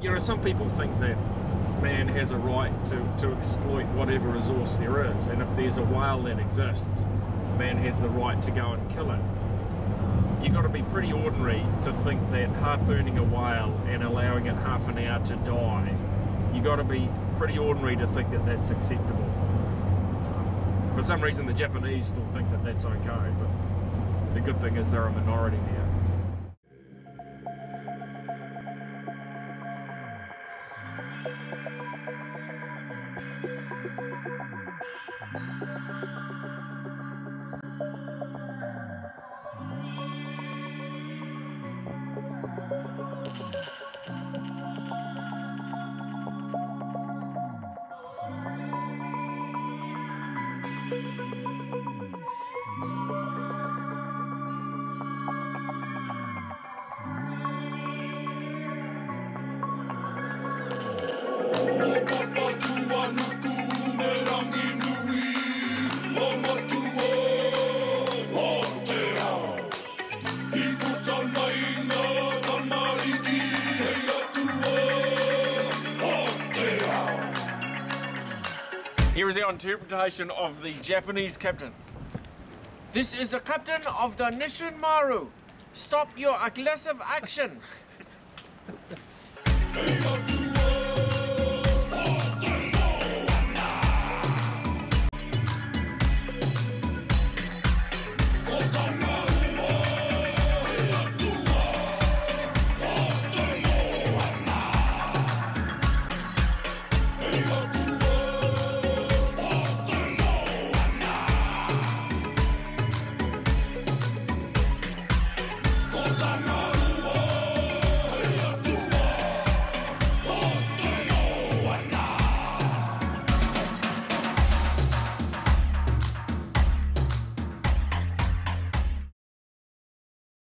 You know, some people think that man has a right to, to exploit whatever resource there is, and if there's a whale that exists, man has the right to go and kill it. Um, you've got to be pretty ordinary to think that harpooning a whale and allowing it half an hour to die, you've got to be pretty ordinary to think that that's acceptable. For some reason, the Japanese still think that that's okay, but the good thing is they're a minority now. Thank you. Here is our interpretation of the Japanese captain. This is the captain of the Nisshin Maru. Stop your aggressive action.